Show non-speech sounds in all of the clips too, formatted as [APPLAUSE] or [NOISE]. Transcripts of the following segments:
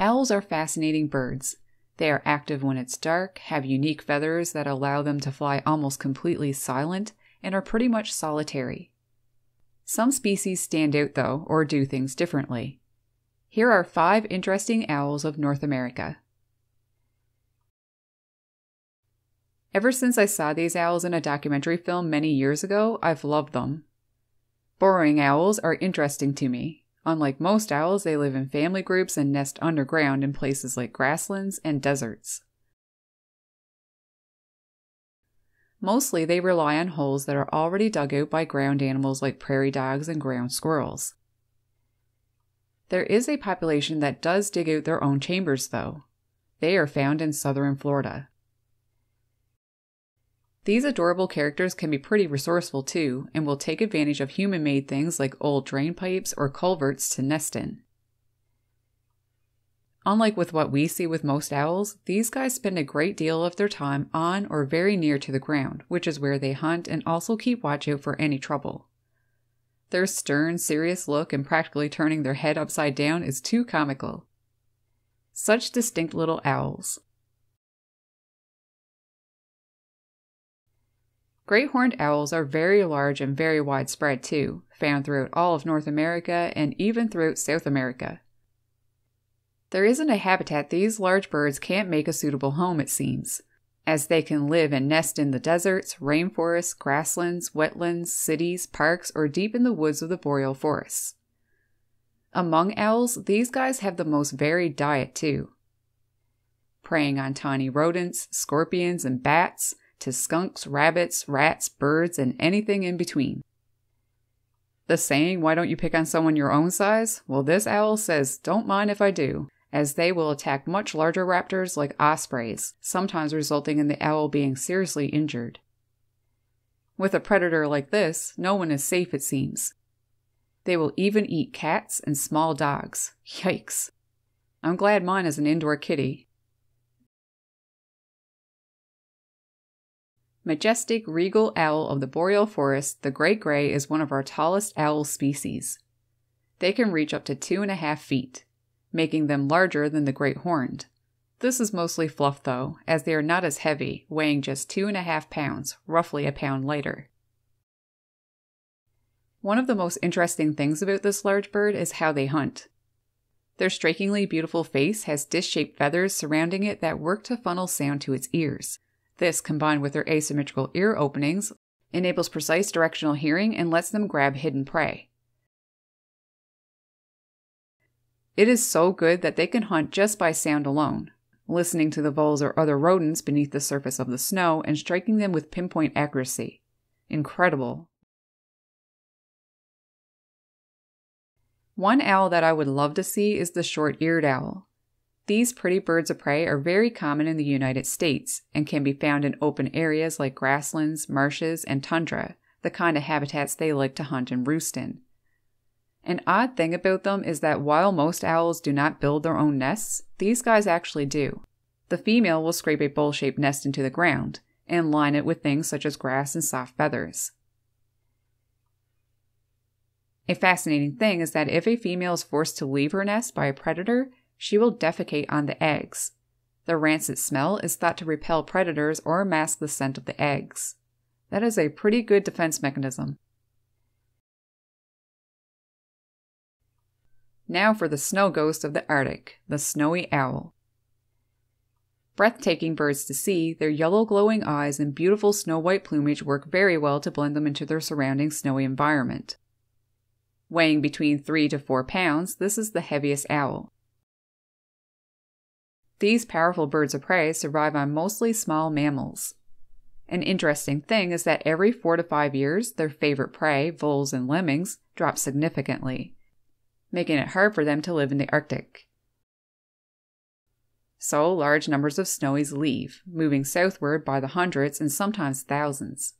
Owls are fascinating birds. They are active when it's dark, have unique feathers that allow them to fly almost completely silent, and are pretty much solitary. Some species stand out, though, or do things differently. Here are five interesting owls of North America. Ever since I saw these owls in a documentary film many years ago, I've loved them. Burrowing owls are interesting to me. Unlike most owls, they live in family groups and nest underground in places like grasslands and deserts. Mostly, they rely on holes that are already dug out by ground animals like prairie dogs and ground squirrels. There is a population that does dig out their own chambers, though. They are found in southern Florida. These adorable characters can be pretty resourceful too, and will take advantage of human made things like old drain pipes or culverts to nest in. Unlike with what we see with most owls, these guys spend a great deal of their time on or very near to the ground, which is where they hunt and also keep watch out for any trouble. Their stern, serious look and practically turning their head upside down is too comical. Such distinct little owls. Great horned owls are very large and very widespread too, found throughout all of North America and even throughout South America. There isn't a habitat these large birds can't make a suitable home, it seems, as they can live and nest in the deserts, rainforests, grasslands, wetlands, cities, parks, or deep in the woods of the boreal forests. Among owls, these guys have the most varied diet too. Preying on tiny rodents, scorpions, and bats, to skunks, rabbits, rats, birds, and anything in between. The saying, why don't you pick on someone your own size? Well, this owl says, don't mind if I do, as they will attack much larger raptors like ospreys, sometimes resulting in the owl being seriously injured. With a predator like this, no one is safe, it seems. They will even eat cats and small dogs. [LAUGHS] Yikes. I'm glad mine is an indoor kitty. Majestic regal owl of the boreal forest, the great gray is one of our tallest owl species. They can reach up to two and a half feet, making them larger than the great horned. This is mostly fluff, though, as they are not as heavy, weighing just two and a half pounds, roughly a pound lighter. One of the most interesting things about this large bird is how they hunt. Their strikingly beautiful face has disc shaped feathers surrounding it that work to funnel sound to its ears, this, combined with their asymmetrical ear openings, enables precise directional hearing and lets them grab hidden prey. It is so good that they can hunt just by sound alone, listening to the voles or other rodents beneath the surface of the snow and striking them with pinpoint accuracy. Incredible. One owl that I would love to see is the short eared owl. These pretty birds of prey are very common in the United States and can be found in open areas like grasslands, marshes, and tundra, the kind of habitats they like to hunt and roost in. An odd thing about them is that while most owls do not build their own nests, these guys actually do. The female will scrape a bowl shaped nest into the ground and line it with things such as grass and soft feathers. A fascinating thing is that if a female is forced to leave her nest by a predator, she will defecate on the eggs. The rancid smell is thought to repel predators or mask the scent of the eggs. That is a pretty good defense mechanism. Now for the snow ghost of the Arctic, the snowy owl. Breathtaking birds to see, their yellow glowing eyes and beautiful snow white plumage work very well to blend them into their surrounding snowy environment. Weighing between 3 to 4 pounds, this is the heaviest owl. These powerful birds of prey survive on mostly small mammals. An interesting thing is that every four to five years, their favorite prey, voles and lemmings, drop significantly, making it hard for them to live in the Arctic. So, large numbers of snowies leave, moving southward by the hundreds and sometimes thousands,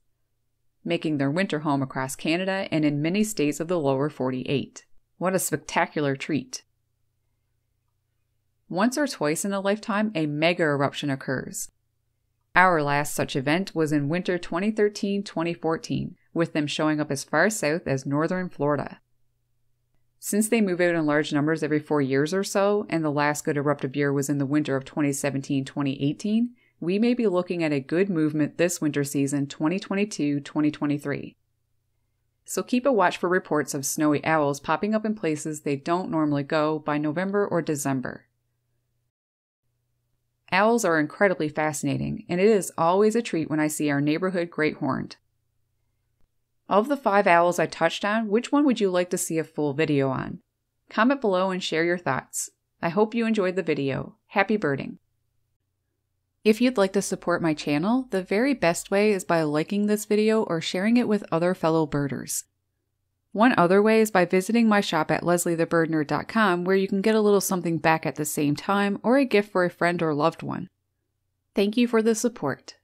making their winter home across Canada and in many states of the lower 48. What a spectacular treat! Once or twice in a lifetime, a mega eruption occurs. Our last such event was in winter 2013 2014, with them showing up as far south as northern Florida. Since they move out in large numbers every four years or so, and the last good eruptive year was in the winter of 2017 2018, we may be looking at a good movement this winter season 2022 2023. So keep a watch for reports of snowy owls popping up in places they don't normally go by November or December. Owls are incredibly fascinating, and it is always a treat when I see our neighborhood great horned. Of the five owls I touched on, which one would you like to see a full video on? Comment below and share your thoughts. I hope you enjoyed the video. Happy birding! If you'd like to support my channel, the very best way is by liking this video or sharing it with other fellow birders. One other way is by visiting my shop at lesleythebirdnerd.com where you can get a little something back at the same time or a gift for a friend or loved one. Thank you for the support.